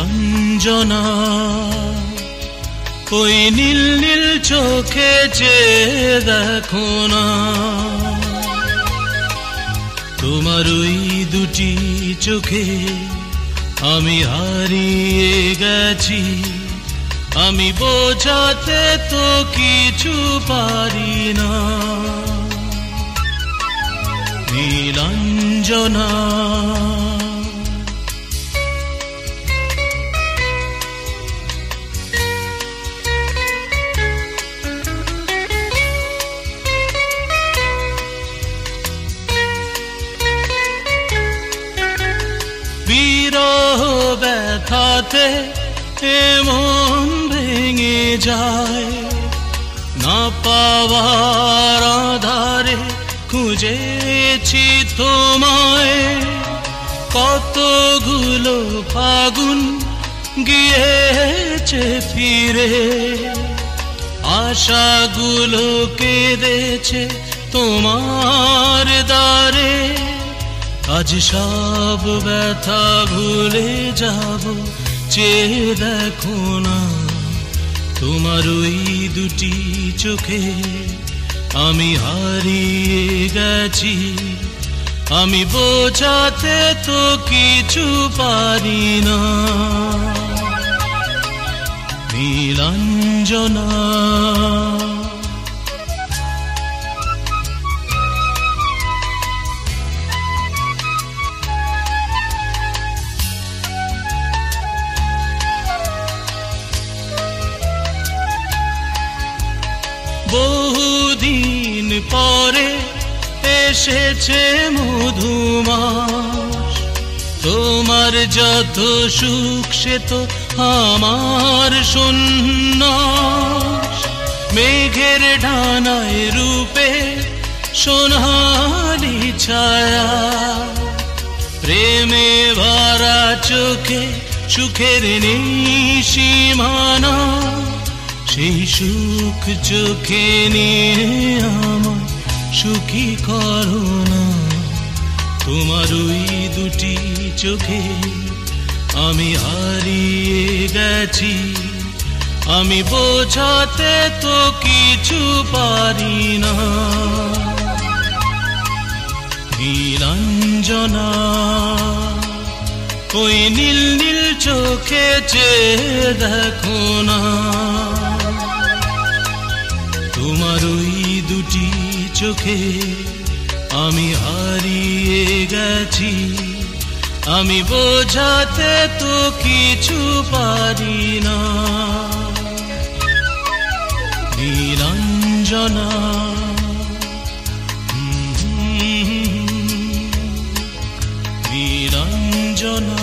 নীলাঞ্জনা ওই নীল নীল চোখে যে দেখো না। তোমার ওই দুটি চোখে আমি হারিয়ে গেছি, আমি বোঝাতে তো কিছু পারি না। নীলাঞ্জনা ব্যথাতে এমন ভেঙে যায়। না পাওয়ার আধারে খুঁজেছি তোমায়। কতগুলো ফাগুন গিয়েছে ফিরে। আশাগুলো কেঁদেছে তোমার দ্বারে। আজ সব ব্যথা ভুলে যাব। চেয়ে দেখো না, তোমার ওই দুটি চোখে আমি হারিয়ে গেছি। আমি বোঝাতে তো কিছু পারি না। নীলাঞ্জনা। বহুদিন পরে এসেছে মধুমাস। তোমার যত সুখ সে তো আমার শূন্য মেঘের ডানায় রূপে সোনালি ছায়া। প্রেমে ভরা চোখে সুখের নিশিমানা সেই সুখ চোখে নিয়ে আমার সুখী করো না। তোমার ওই দুটি চোখে আমি হারিয়ে গেছি। আমি বোঝাতে তো কিছু পারি না। নীলাঞ্জনা, ওই নীল নীল চোখে চেয়ে দেখো না। চোখে আমি হারিয়ে গেছি আমি বোঝাতে তো কিছু পারি না নীলাঞ্জনা নীলাঞ্জনা